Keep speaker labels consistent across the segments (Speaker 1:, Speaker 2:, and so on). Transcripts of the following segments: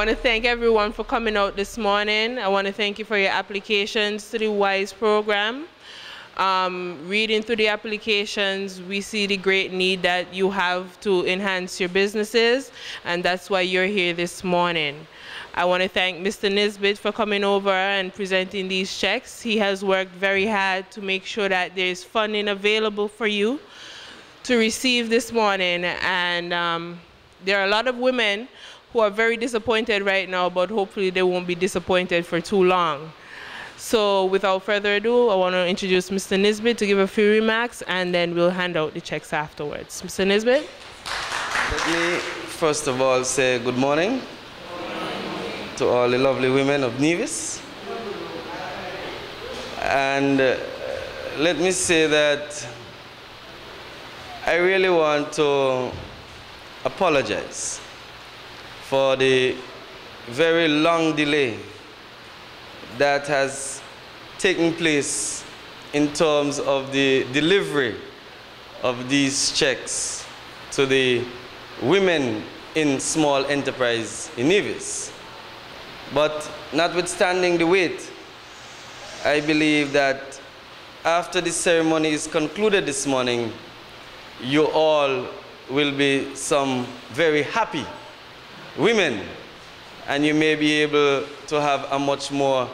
Speaker 1: I want to thank everyone for coming out this morning. I want to thank you for your applications to the WISE program. Um, reading through the applications, we see the great need that you have to enhance your businesses, and that's why you're here this morning. I want to thank Mr. Nisbet for coming over and presenting these checks. He has worked very hard to make sure that there's funding available for you to receive this morning. And um, there are a lot of women who are very disappointed right now, but hopefully they won't be disappointed for too long. So without further ado, I want to introduce Mr. Nisbet to give a few remarks, and then we'll hand out the checks afterwards. Mr. Nisbet?
Speaker 2: Let me first of all say good morning to all the lovely women of Nevis. And uh, let me say that I really want to apologize for the very long delay that has taken place in terms of the delivery of these checks to the women in small enterprise in Nevis. But notwithstanding the wait, I believe that after the ceremony is concluded this morning, you all will be some very happy women and you may be able to have a much more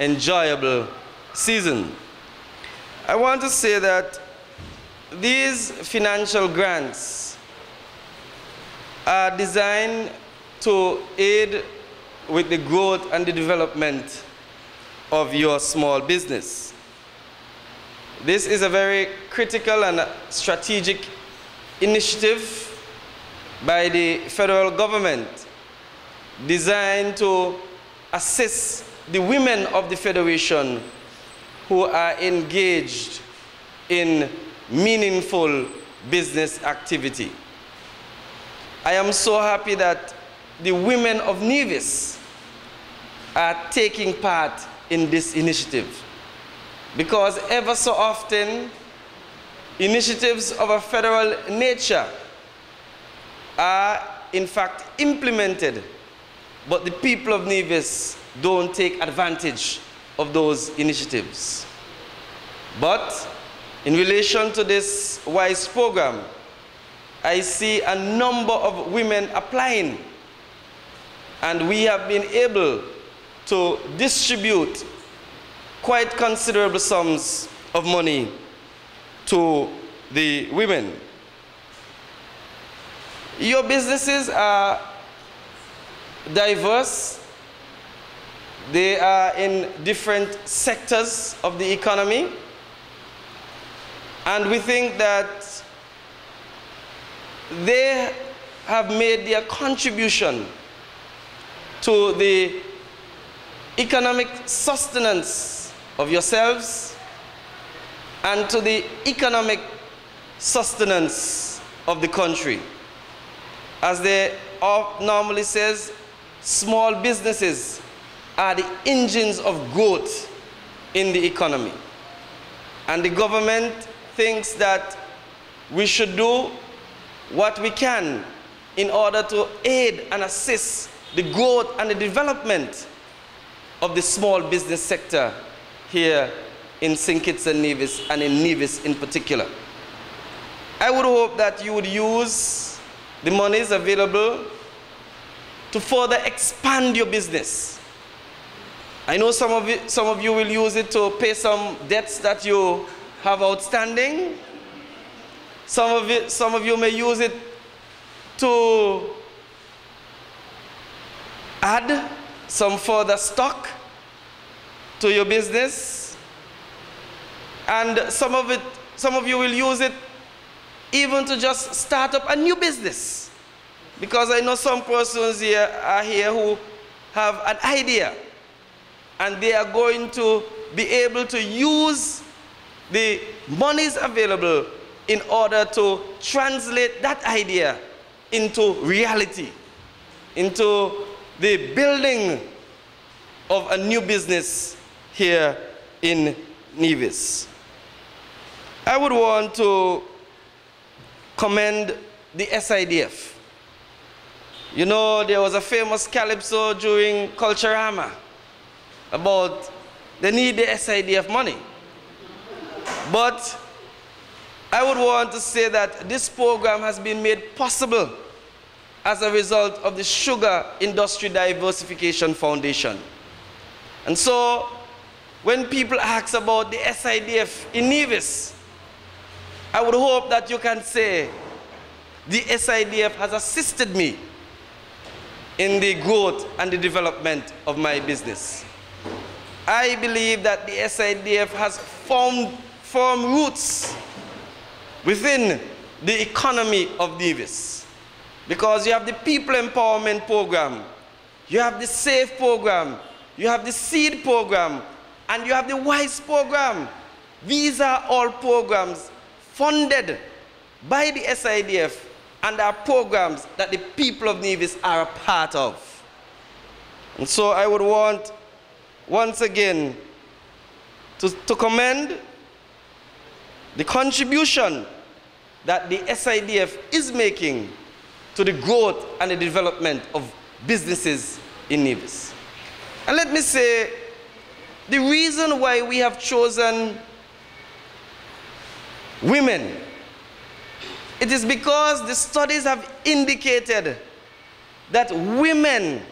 Speaker 2: enjoyable season. I want to say that these financial grants are designed to aid with the growth and the development of your small business. This is a very critical and strategic initiative by the federal government designed to assist the women of the Federation who are engaged in meaningful business activity. I am so happy that the women of Nevis are taking part in this initiative because ever so often initiatives of a federal nature are in fact implemented but the people of Nevis don't take advantage of those initiatives. But in relation to this WISE program, I see a number of women applying and we have been able to distribute quite considerable sums of money to the women. Your businesses are diverse. They are in different sectors of the economy. And we think that they have made their contribution to the economic sustenance of yourselves and to the economic sustenance of the country. As they normally says, small businesses are the engines of growth in the economy. And the government thinks that we should do what we can in order to aid and assist the growth and the development of the small business sector here in St. Kitts and Nevis and in Nevis in particular. I would hope that you would use the money is available to further expand your business. I know some of, some of you will use it to pay some debts that you have outstanding. Some of, it, some of you may use it to add some further stock to your business. And some of, it, some of you will use it even to just start up a new business. Because I know some persons here are here who have an idea and they are going to be able to use the monies available in order to translate that idea into reality, into the building of a new business here in Nevis. I would want to commend the SIDF You know, there was a famous calypso during Culturama about the need the SIDF money. But I would want to say that this program has been made possible as a result of the Sugar Industry Diversification Foundation. And so, when people ask about the SIDF in Nevis, I would hope that you can say, the SIDF has assisted me in the growth and the development of my business. I believe that the SIDF has formed firm roots within the economy of Nevis. Because you have the People Empowerment Program, you have the SAFE Program, you have the SEED Program, and you have the WISE Program. These are all programs funded by the SIDF and our programs that the people of Nevis are a part of. And so I would want, once again, to, to commend the contribution that the SIDF is making to the growth and the development of businesses in Nevis. And let me say, the reason why we have chosen women, it is because the studies have indicated that women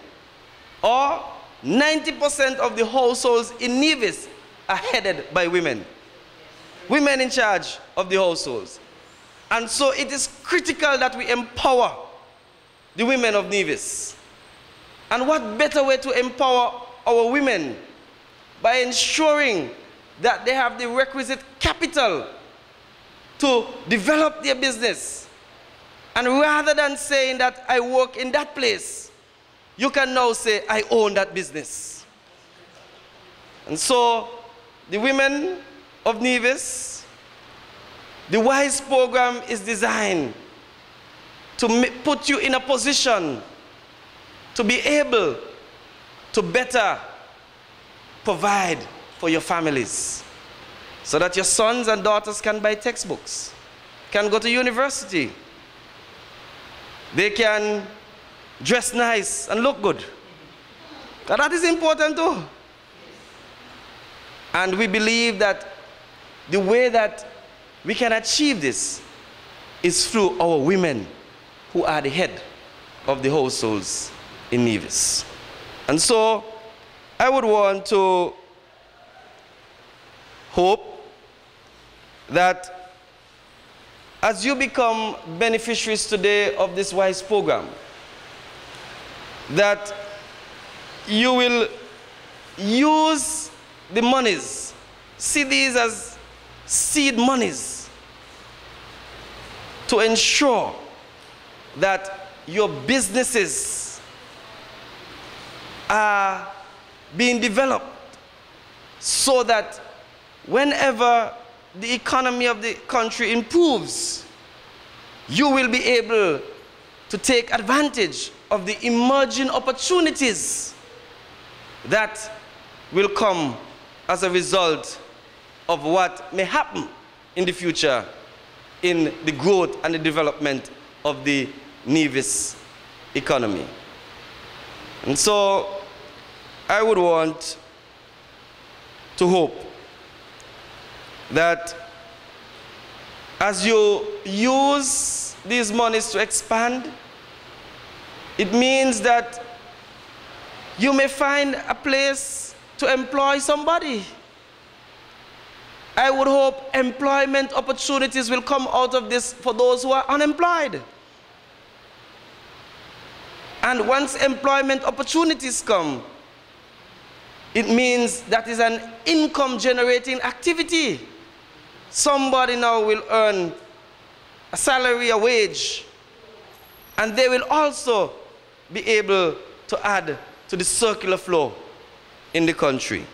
Speaker 2: or 90% of the households in Nevis are headed by women. Women in charge of the households. And so it is critical that we empower the women of Nevis. And what better way to empower our women by ensuring that they have the requisite capital to develop their business. And rather than saying that I work in that place, you can now say, I own that business. And so, the women of Nevis, the WISE program is designed to put you in a position to be able to better provide for your families so that your sons and daughters can buy textbooks, can go to university, they can dress nice and look good. that is important too. And we believe that the way that we can achieve this is through our women who are the head of the households in Nevis. And so I would want to hope that as you become beneficiaries today of this WISE program, that you will use the monies, see these as seed monies, to ensure that your businesses are being developed so that whenever the economy of the country improves, you will be able to take advantage of the emerging opportunities that will come as a result of what may happen in the future in the growth and the development of the Nevis economy. And so I would want to hope that as you use these monies to expand, it means that you may find a place to employ somebody. I would hope employment opportunities will come out of this for those who are unemployed. And once employment opportunities come, it means that is an income generating activity. Somebody now will earn a salary, a wage, and they will also be able to add to the circular flow in the country.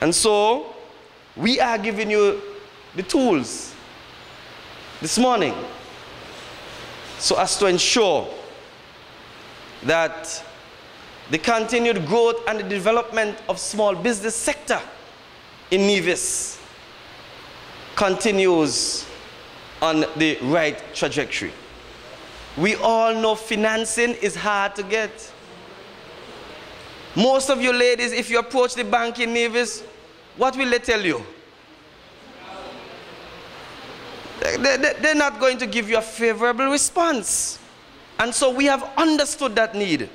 Speaker 2: And so, we are giving you the tools this morning so as to ensure that the continued growth and the development of small business sector in Nevis continues on the right trajectory. We all know financing is hard to get. Most of you ladies, if you approach the bank in Nevis, what will they tell you? They're not going to give you a favorable response. And so we have understood that need.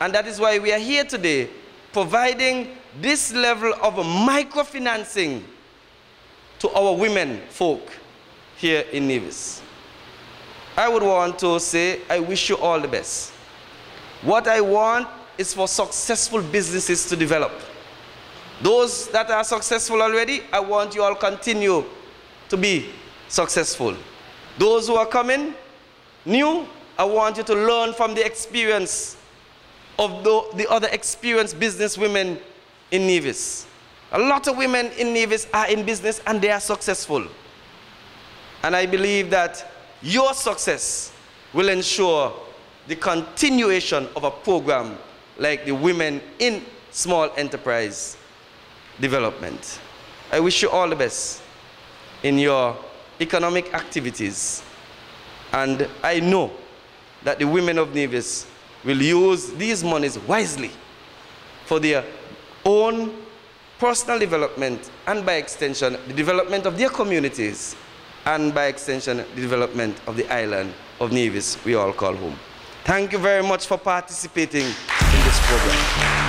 Speaker 2: And that is why we are here today, providing this level of microfinancing to our women folk here in Nevis. I would want to say, I wish you all the best. What I want is for successful businesses to develop. Those that are successful already, I want you all continue to be successful. Those who are coming new, I want you to learn from the experience of the, the other experienced business women in Nevis. A lot of women in Nevis are in business and they are successful. And I believe that your success will ensure the continuation of a program like the Women in Small Enterprise Development. I wish you all the best in your economic activities. And I know that the women of Nevis will use these monies wisely for their own personal development and by extension the development of their communities and by extension the development of the island of Nevis we all call home. Thank you very much for participating in this program.